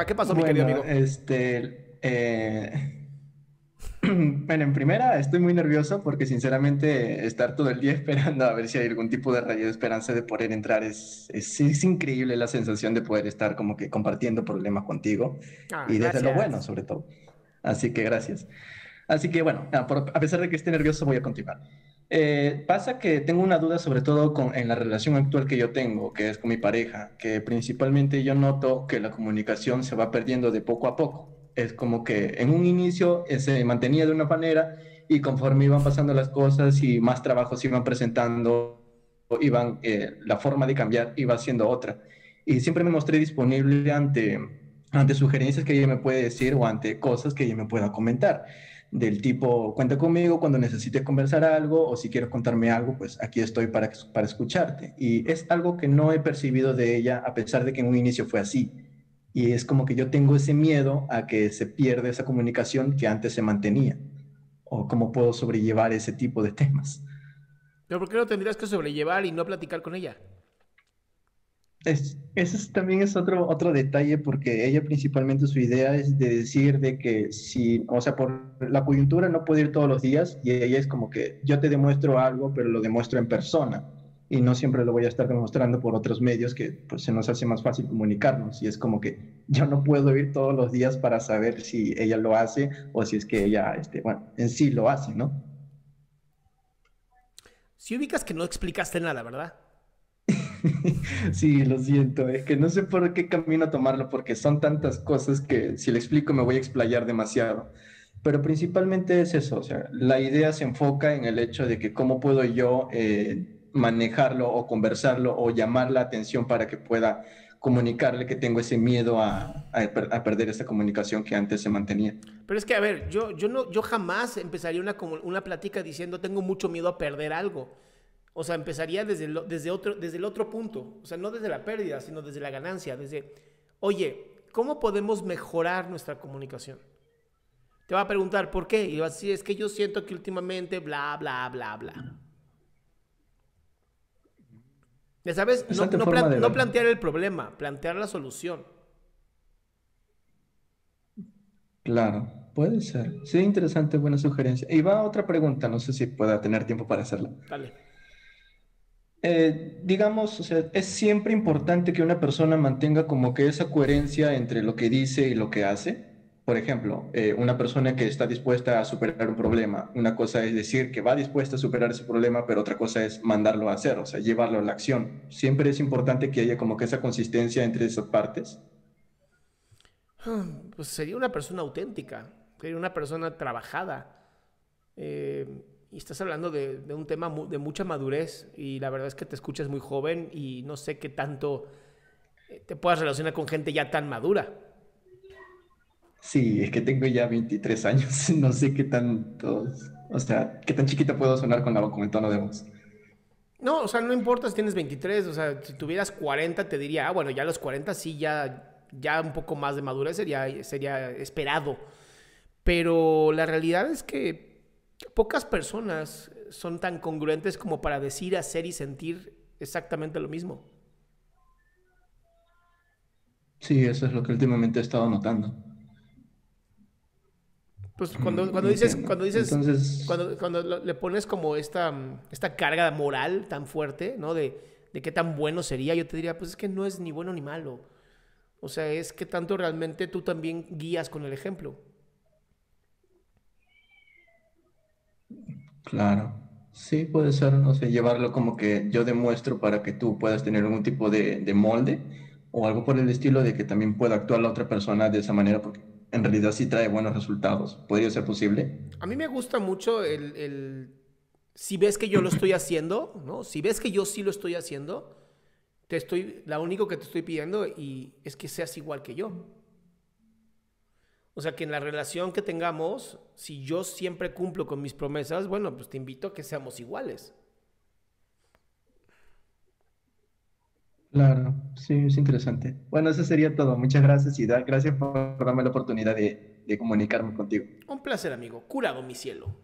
Ah, ¿qué pasó, mi querido amigo? Este, eh, Bueno, en primera estoy muy nervioso porque sinceramente estar todo el día esperando a ver si hay algún tipo de rayo de esperanza de poder entrar es, es, increíble la sensación de poder estar como que compartiendo problemas contigo ah, y desde lo bueno sobre todo. Así que gracias. Así que bueno, a pesar de que esté nervioso voy a continuar. Eh, pasa que tengo una duda sobre todo con, en la relación actual que yo tengo, que es con mi pareja, que principalmente yo noto que la comunicación se va perdiendo de poco a poco es como que en un inicio eh, se mantenía de una manera y conforme iban pasando las cosas y más trabajos iban presentando, iban, eh, la forma de cambiar iba siendo otra. Y siempre me mostré disponible ante, ante sugerencias que ella me puede decir o ante cosas que ella me pueda comentar. Del tipo, cuenta conmigo cuando necesites conversar algo o si quieres contarme algo, pues aquí estoy para, para escucharte. Y es algo que no he percibido de ella a pesar de que en un inicio fue así y es como que yo tengo ese miedo a que se pierda esa comunicación que antes se mantenía. O cómo puedo sobrellevar ese tipo de temas. Pero ¿por qué no tendrías que sobrellevar y no platicar con ella? Es, ese también es otro, otro detalle porque ella principalmente su idea es de decir de que si, o sea, por la coyuntura no puede ir todos los días y ella es como que yo te demuestro algo, pero lo demuestro en persona y no siempre lo voy a estar demostrando por otros medios que pues se nos hace más fácil comunicarnos y es como que yo no puedo ir todos los días para saber si ella lo hace o si es que ella, este, bueno, en sí lo hace, ¿no? Si ubicas que no explicaste nada, ¿verdad? sí, lo siento, es que no sé por qué camino tomarlo porque son tantas cosas que si le explico me voy a explayar demasiado. Pero principalmente es eso, o sea, la idea se enfoca en el hecho de que cómo puedo yo... Eh, manejarlo o conversarlo o llamar la atención para que pueda comunicarle que tengo ese miedo a, perder esta comunicación que antes se mantenía. Pero es que, a ver, yo, yo, no, yo jamás empezaría una, una plática diciendo tengo mucho miedo a perder algo. O sea, empezaría desde, desde, otro, desde el otro punto. O sea, no desde la pérdida, sino desde la ganancia. Desde, oye, ¿cómo podemos mejorar nuestra comunicación? Te va a preguntar, ¿por qué? Y va a decir, es que yo siento que últimamente, bla, bla, bla, bla. Ya sabes, no, plantear el problema, plantear la solución. Claro, puede ser. Sí, interesante, buena sugerencia. Y va otra pregunta, no sé si pueda tener tiempo para hacerla. Dale. Eh, digamos, o sea, es siempre importante que una persona mantenga como que esa coherencia entre lo que dice y lo que hace por ejemplo, eh, una persona que está dispuesta a superar un problema, una cosa es decir que va dispuesta a superar ese problema, pero otra cosa es mandarlo a hacer, o sea, llevarlo a la acción. Siempre es importante que haya como que esa consistencia entre esas partes. Ah, pues sería una persona auténtica, sería una persona trabajada. Eh, estás hablando de, un tema de mucha madurez y la verdad es que te escuchas muy joven y no sé qué tanto eh, te puedas relacionar con gente ya tan madura. Sí, es que tengo ya 23 años, no sé qué tanto, o sea, qué tan chiquita puedo sonar con, la, con el tono de voz. No, o sea, no importa si tienes 23, o sea, si tuvieras 40 te diría, ah, bueno, ya a los 40 sí, ya, ya un poco más de madurez sería, sería esperado. Pero la realidad es que pocas personas son tan congruentes como para decir, hacer y sentir exactamente lo mismo. Sí, eso es lo que últimamente he estado notando. Pues cuando, cuando dices, cuando dices, cuando, cuando le pones como esta, esta carga moral tan fuerte, ¿no? De, de qué tan bueno sería, yo te diría, pues es que no es ni bueno ni malo. O sea, es que tanto realmente tú también guías con el ejemplo. Claro. Sí, puede ser, no sé, llevarlo como que yo demuestro para que tú puedas tener algún tipo de, de molde o algo por el estilo de que también pueda actuar la otra persona de esa manera, porque en realidad sí trae buenos resultados. ¿Podría ser posible? A mí me gusta mucho el, si ves que yo lo estoy haciendo, ¿no? Si ves que yo sí lo estoy haciendo, te estoy, la único que te estoy pidiendo y es que seas igual que yo. O sea, que en la relación que tengamos, si yo siempre cumplo con mis promesas, bueno, pues te invito a que seamos iguales. Claro, sí, es interesante. Bueno, eso sería todo. Muchas gracias y gracias por darme la oportunidad de, de comunicarme contigo. Un placer, amigo. Curado mi cielo.